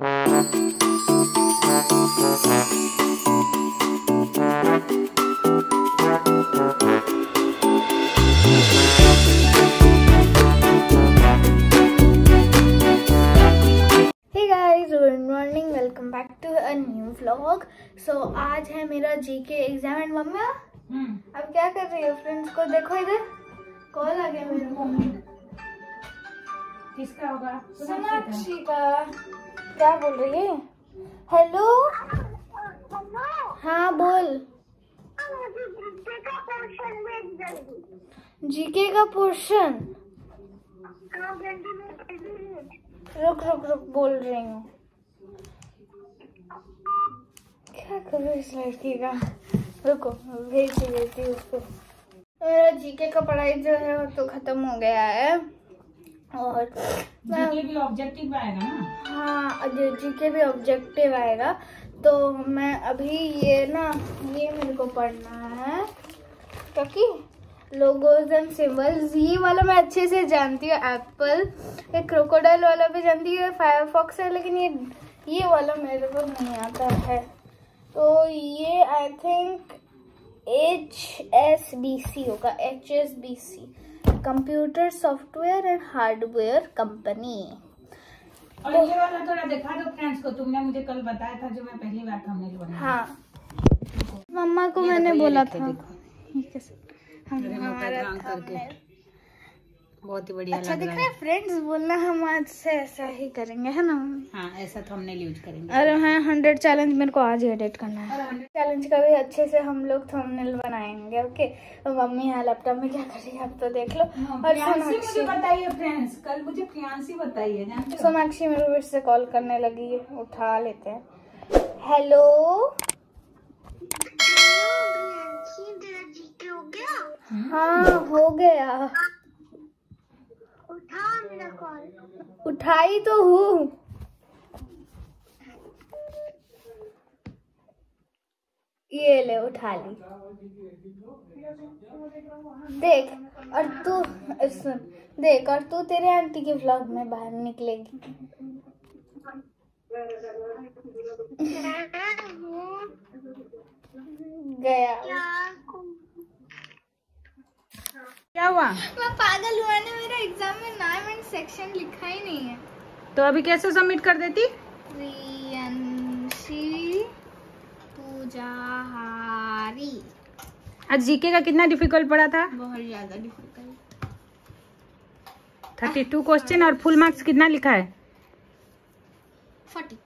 Good morning welcome back to a new vlog so आज है मेरा जीके एग्ज़ाम एंड मम्मा? हम्म। अब क्या कर रही हो फ्रेंड्स को देखो इधर। कॉल आ गया मेरे को। किसका होगा? सोनाक्षी का। क्या बोल रही है? हेलो हाँ बोल। जीके का पोर्शन रुक रुक रुक, बोल रही हूँ। क्या करूँ इस लड़की का? रुको, भेज देती हूँ उसको। मेरा जीके का पढ़ाई जो है वो तो खत्म हो गया है। और जीके भी ऑब्जेक्टिव आएगा ना? हाँ जीके भी ऑब्जेक्टिव आएगा। तो मैं अभी ये ना ये मेरे को पढ़ना है। क्योंकि लोगोज एंड सिम्बल्स ये वाला मैं अच्छे से जानती हूँ। एप्पल ये क्रोकोडाइल वाला भी जानती हूँ फायरफॉक्स है लेकिन ये ये वाला मेरे को नहीं आता है। तो ये I think H S B C होगा H S B C computer software and hardware company. और ये वाला थोड़ा दिखा दो फ्रेंड्स को तुमने मुझे कल बताया था जो मैं पहली बार था बनाया हाँ। मम्मा को मैंने बोला था। देखो। ये कैसे हम हमारा करके। बहुत ही बढ़िया अच्छा लग दिख रहा है फ्रेंड्स बोलना हम आज से ऐसा ही करेंगे है ना? हाँ ऐसा थंबनेल यूज़ करेंगे। अरे हाँ हंड्रेड चैलेंज मेरे को आज ही एडिट करना है। और हंड्रेड चैलेंज का भी अच्छे से हम लोग थंबनेल बनाएँगे ओके तो मम्मी यहाँ लैपटॉप में क्या कर रही है आप तो देख लो। और मुझे सोनाक्षी। बताइए फ्रेंड्स कल मुझे प्रियांशी बताइए सोनाक्षी मेरे को फिर से कॉल करने लगी है उठा लेते हैं। हेलो हाँ हो गया। उठाई तो हूँ। ये ले उठा ली। देख और तू सुन देख और तू तेरे आंटी के व्लॉग में बाहर निकलेगी। गया। क्या हुआ? मैं पागल हुआ ना मेरा एग्ज़ाम में नाम एंड सेक्शन लिखा ही नहीं है। तो अभी कैसे सबमिट कर देती? पूजाहारी। आज जीके का कितना डिफ़िकल्ट पड़ा था? बहुत ज़्यादा डिफ़िकल्ट थर्टी टू क्वेश्चन और फुल मार्क्स कितना लिखा है? Forty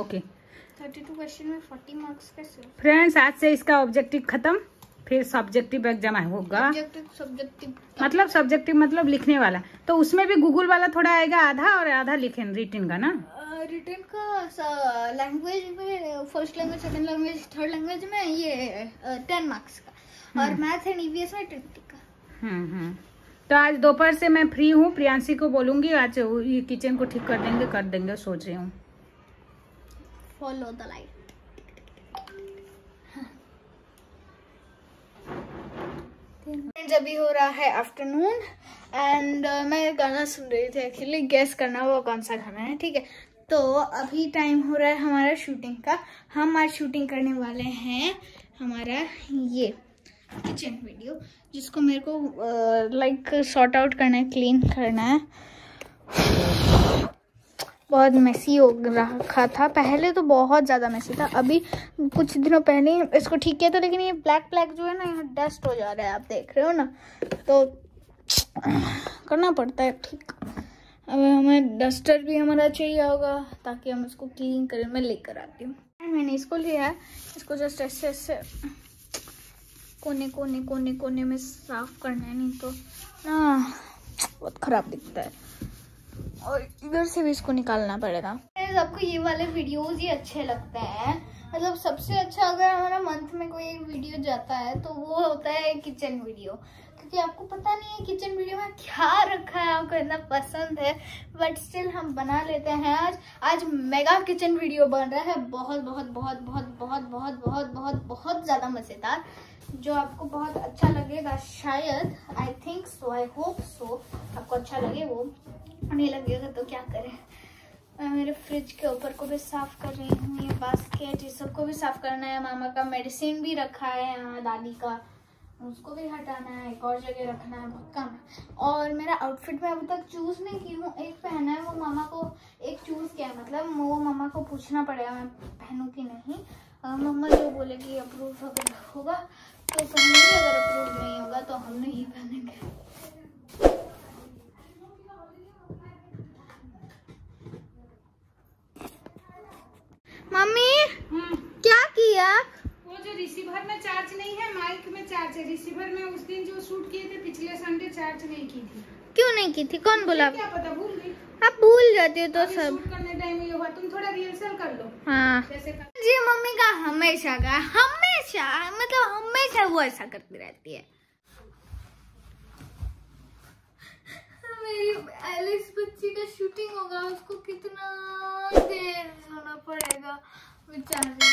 okay thirty two question में फोर्टी मार्क्स कैसे फ्रेंड्स आज से इसका ऑब्जेक्टिव खत्म। फिर सब्जेक्टिव एग्ज़ाम होगा। सब्जेक्टिव मतलब सब्जेक्टिव मतलब लिखने वाला। तो उसमें भी गूगल वाला थोड़ा आएगा आधा और आधा लिखे रिटिन का ना? रिटर्न का लैंग्वेज में first language second language third language में ये टेन मार्क्स का। और। मैथ एंड ईवीएस में ट्वेंटी का। हम्म हम्म। तो आज दोपहर से मैं फ्री हूँ प्रियांशी को बोलूँगी आज ये किचन को ठीक कर देंगे कर देंगे सोच रही हूँ। फॉलो द लाइट फ्रेंड्स अभी हो रहा है आफ्टरनून एंड uh, मैं गाना सुन रही थी एक्चुअली गेस करना वो कौन सा गाना है ठीक है? तो अभी टाइम हो रहा है हमारा शूटिंग का। हम आज शूटिंग करने वाले हैं हमारा ये किचन वीडियो जिसको मेरे को लाइक सॉर्ट आउट करना है क्लीन करना है। बहुत मैसी हो रखा था। पहले तो बहुत ज़्यादा मैसी था। अभी कुछ दिनों पहले इसको ठीक किया था, लेकिन ये ब्लैक ब्लैक जो है ना, यहाँ डस्ट हो जा रहा है, आप देख रहे हो ना। तो करना पड़ता है, ठीक। अब हमें डस्टर भी हमारा चाहिए होगा, ताकि हम इसको क्लीन करें। मैं लेकर आती हूँ। मैंने इसको लिया है। इसको जस्ट ऐसे ऐसे कोने कोने कोने कोने में साफ़ करना है, नहीं तो ना बहुत ख़राब दिखता है। और इधर से भी इसको निकालना पड़ेगा। आपको ये वाले वीडियोस ही अच्छे लगते हैं। मतलब सबसे अच्छा अगर हमारा मंथ में कोई एक वीडियो जाता है तो वो होता है किचन वीडियो क्योंकि आपको पता नहीं है किचन वीडियो में क्या रखा है, आपको इतना पसंद है बट स्टिल हम बना लेते हैं आज। आज मेगा किचन वीडियो बन रहा है। बहुत बहुत बहुत बहुत बहुत बहुत बहुत बहुत बहुत ज़्यादा मज़ेदार, जो आपको बहुत अच्छा लगेगा शायद। I think so I hope so आपको अच्छा लगे वो। नहीं लगेगा तो क्या करें। मैं मेरे फ्रिज के ऊपर को भी साफ़ कर रही हूँ, ये बास्केट ये सबको भी साफ़ करना है। मामा का मेडिसिन भी रखा है यहाँ, दादी का। उसको भी हटाना है एक और जगह रखना है काम है। और मेरा आउटफिट मैं अभी तक चूज़ नहीं की हूँ। एक पहना है वो मामा को एक चूज़ किया मतलब वो मामा को पूछना पड़ेगा मैं पहनूँ कि नहीं। मम्मा जो बोलेगी अप्रूव अगर होगा तो पहनूँगी अगर अप्रूव नहीं होगा तो हम नहीं पहनेंगे। मम्मी हम्म, क्या किया? वो जो रिसीवर में चार्ज नहीं है माइक में चार्ज है। रिसीवर में उस दिन जो शूट किए थे पिछले संडे चार्ज नहीं की थी। क्यों नहीं की थी? कौन बोला? क्या पता भूल गई। आप भूल जाती हो तो सब। करने टाइम ये हुआ तुम थोड़ा रिहर्सल कर लो। हाँ। जैसे जी मम्मी का हमेशा का हमेशा मतलब हमेशा वो ऐसा करती रहती है। मेरी एलिस बच्ची का शूटिंग होगा उसको कितना देर सोना पड़ेगा बेचारी।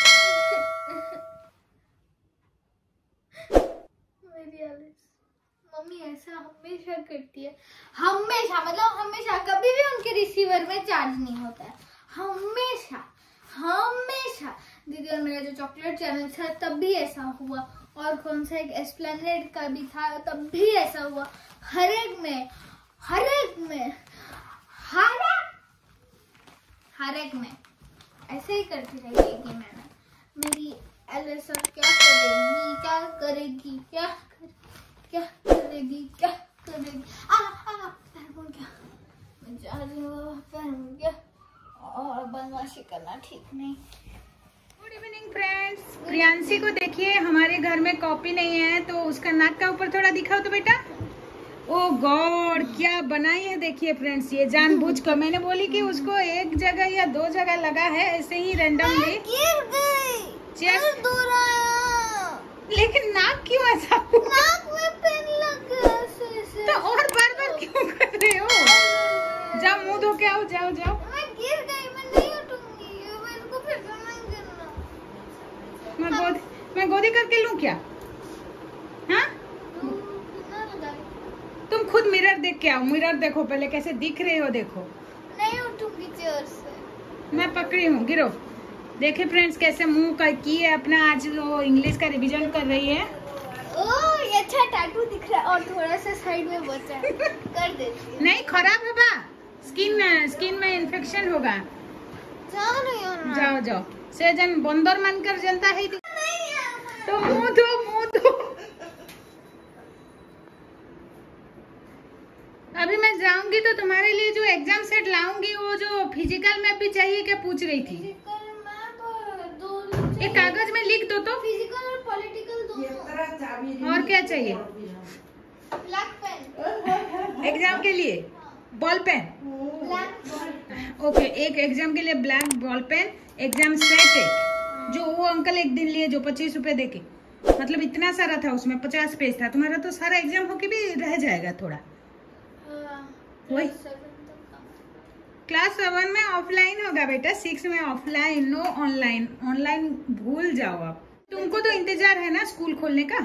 मम्मी ऐसा हमेशा करती है। हमेशा मतलब हमेशा, कभी भी उनके रिसीवर में चार्ज नहीं होता है। हमेशा हमेशा। दीदी और मेरा जो चॉकलेट चैनल था, तब भी ऐसा हुआ। और कौन सा एक एस्प्लेनेड का भी था, तब भी ऐसा हुआ। हर एक में, हर एक में, हर हर एक में। ऐसे ही करती रहेगी मैंने। मेरी क्या करेगी क्या करेगी? क्या कर, क्या करेगी? क्या करेगी? आ आ पैर मुड़ गया। मैं जा रही हूँ पैर मुड़ गया। और बदमाशी करना ठीक नहीं। गुड इवनिंग फ्रेंड्स प्रियांशी को देखिए हमारे घर में कॉपी नहीं है तो उसका नाक का ऊपर थोड़ा दिखाओ तो बेटा। ओ गॉड क्या बनाई है देखिए फ्रेंड्स ये जानबूझ कर मैंने बोली कि उसको एक जगह या दो जगह लगा है ऐसे ही रैंडमली गिर गई Check. दर्द हो रहा है लेकिन नाक क्यों ऐसा नाक में पेन लग गया तो और बार बार क्यों कर रहे हो? जाओ मुँह धो के आओ जाओ जाओ। मैं गिर गई मैं नहीं उठूँगी। मेरे को फिर से नहीं गिरना। मैं गोदी मैं गोदी करके लूँ क्या? हाँ? तुम खुद मिरर देख के आओ। मिरर देखो पहले कैसे दिख रहे हो देखो। नहीं उठूँगी चेयर से। मैं पकड़ी हूँ गिरो। देखे फ्रेंड्स कैसे मुँह का की है अपना आज वो इंग्लिश का रिवीजन कर रही है। ओ ये अच्छा टैटू दिख रहा है और थोड़ा सा साइड में बचा है। कर देती नहीं खराब है बा। स्किन स्किन में इन्फेक्शन होगा। जाओ नहीं जाओ जाओ। से जन बंदर मानकर जनता है। तो मुँह धो मुँह धो। अभी मैं जाऊँगी तो तुम्हारे लिए जो एग्ज़ाम सेट लाऊँगी वो जो फ़िज़िकल में भी चाहिए क्या पूछ रही थी? एक कागज़ में लिख दो तो। फ़िज़िकल और पॉलिटिकल दोनों। और क्या चाहिए? ब्लैक पेन एग्ज़ाम के लिए? बॉल पेन ब्लैक ओके एक एग्ज़ाम के लिए black ball pen exam set एक। जो वो अंकल एक दिन लिए जो पच्चीस रुपए दे के। मतलब इतना सारा था उसमें पचास पेज था। तुम्हारा तो सारा एग्ज़ाम होके भी रह जाएगा थोड़ा। वही। क्लास सेवन में ऑफलाइन होगा बेटा सिक्स में ऑफलाइन नो ऑनलाइन। ऑनलाइन भूल जाओ आप। तुमको तो इंतज़ार है ना स्कूल खोलने का?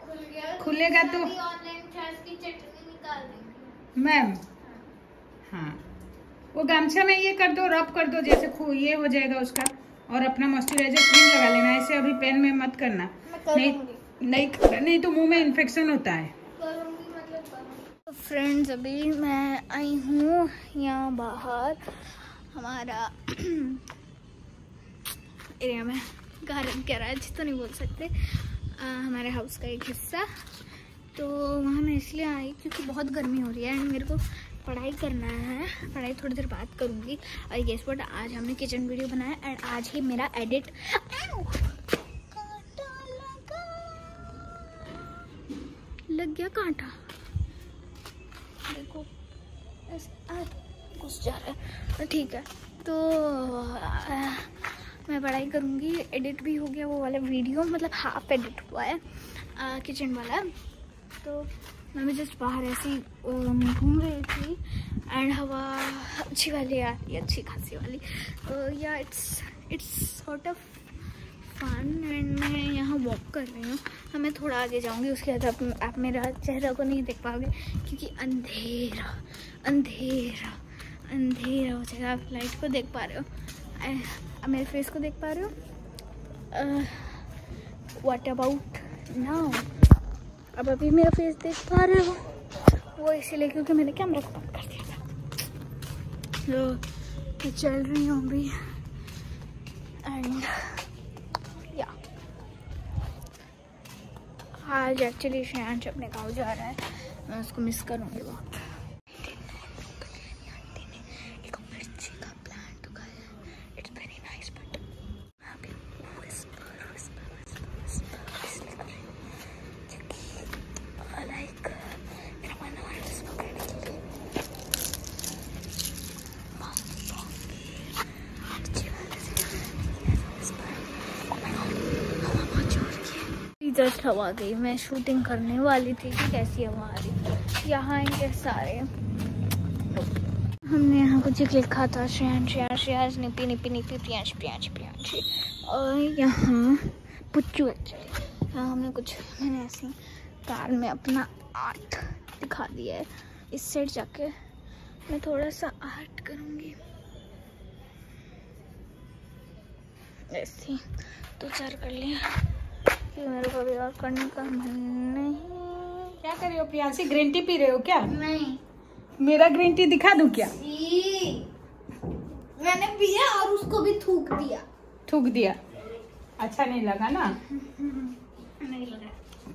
खुल खुलेगा तो- मैम हाँ। वो गमछा में ये कर दो रब कर दो जैसे ये हो जाएगा उसका। और अपना मॉइस्चराइजर क्रीम लगा लेना ऐसे अभी पेन में मत करना। नहीं नहीं नहीं तो मुँह में इन्फेक्शन होता है। फ्रेंड्स अभी मैं आई हूँ यहाँ बाहर। हमारा एरिया में गार्डन गैराज तो नहीं बोल सकते। आ, हमारे हाउस का एक हिस्सा। तो वहाँ मैं इसलिए आई क्योंकि बहुत गर्मी हो रही है एंड मेरे को पढ़ाई करना है। पढ़ाई थोड़ी देर बाद करूँगी और गेस बट आज हमने किचन वीडियो बनाया एंड आज ही मेरा एडिट लग गया कांटा। देखो। घुस जा रहा है। ठीक है तो आ, मैं पढ़ाई करूँगी। एडिट भी हो गया वो वाला वीडियो मतलब हाफ़ एडिट हुआ है किचन वाला। तो मैं जस्ट बाहर ऐसी घूम रही थी। एंड हवा अच्छी वाली आ रही अच्छी खासी वाली। या it's it's sort of fun and मैं यहाँ वॉक कर रही हूँ। हाँ मैं थोड़ा आगे जाऊँगी उसके बाद आप, मेरा चेहरा को नहीं देख पाओगे क्योंकि अंधेरा अंधेरा अंधेरा हो जाएगा। आप लाइट को देख पा रहे हो। आप मेरे फेस को देख पा रहे हो? वाट अबाउट नाउ अब अभी मेरा फेस देख पा रहे हो। वो इसीलिए क्योंकि मैंने कैमरा को कर दिया था। तो मैं चल रही हूँ अभी। एंड आज एक्चुअली श्रेयांश अपने गाँव जा रहा है। मैं उसको मिस करूँगी बहुत। जस्ट हवा गई। मैं शूटिंग करने वाली थी कि कैसी हवा आ रही। यहाँ इनके सारे। हमने यहाँ कुछ एक लिखा था श्रेयान श्रेयान श्रेयाज निपी निपी निपी, प्रियांश प्रियांश प्रियांश। और यहाँ पुच्चू एक्चुअली यहाँ हमने कुछ, मैंने ऐसे कार में अपना आर्ट दिखा दिया है। इस साइड जाके मैं थोड़ा सा आर्ट करूँगी। ऐसे तो चार कर लिया कि मेरे को अभी और करने का मन नहीं। क्या कर रही हो प्रियांशी? ग्रीन टी पी रहे हो क्या? नहीं। मेरा ग्रीन टी दिखा दूँ क्या? मैंने पिया और उसको भी थूक दिया। थूक दिया। अच्छा नहीं लगा ना? नहीं लगा।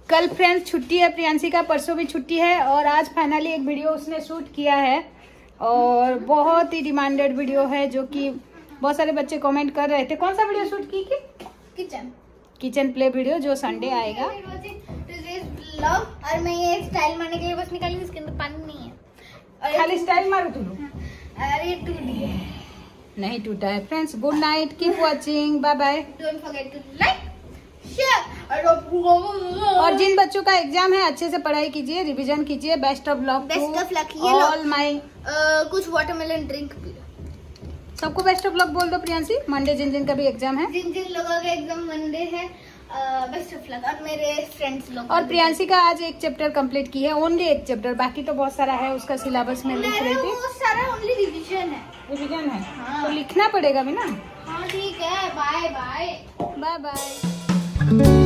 कल फ्रेंड्स छुट्टी है प्रियांशी का परसों भी छुट्टी है और आज फाइनली एक वीडियो उसने शूट किया है और बहुत ही डिमांडेड वीडियो है जो कि बहुत सारे बच्चे कमेंट कर रहे थे। कौन सा वीडियो शूट की किचन किचन प्ले वीडियो जो संडे आएगा। और मैं ये स्टाइल मारने के लिए बस निकाली इसके अंदर पानी नहीं है। खाली स्टाइल मारो तुम अरे टूट गया। नहीं टूटा है friends good night keep watching bye bye don't forget to like share और जिन बच्चों का एग्ज़ाम है अच्छे से पढ़ाई कीजिए रिवीजन कीजिए best of luck best of luck, ये लो। ऑल माय कुछ वाटरमेलन ड्रिंक पी लो सबको बेस्ट ऑफ़ लक बोल दो प्रियांशी। मंडे जिन जिन का भी एग्ज़ाम है। जिन जिन लोगों का एग्ज़ाम मंडे है बेस्ट ऑफ़ लक और मेरे फ्रेंड्स लोग। और प्रियांशी का आज एक चैप्टर कंप्लीट की है ओनली एक चैप्टर बाकी तो बहुत सारा है उसका सिलेबस में लिख रही थी। सारा ओनली रिवीजन है। रिवीजन है? हाँ। तो लिखना पड़ेगा भी ना? हाँ ठीक है। Bye bye bye bye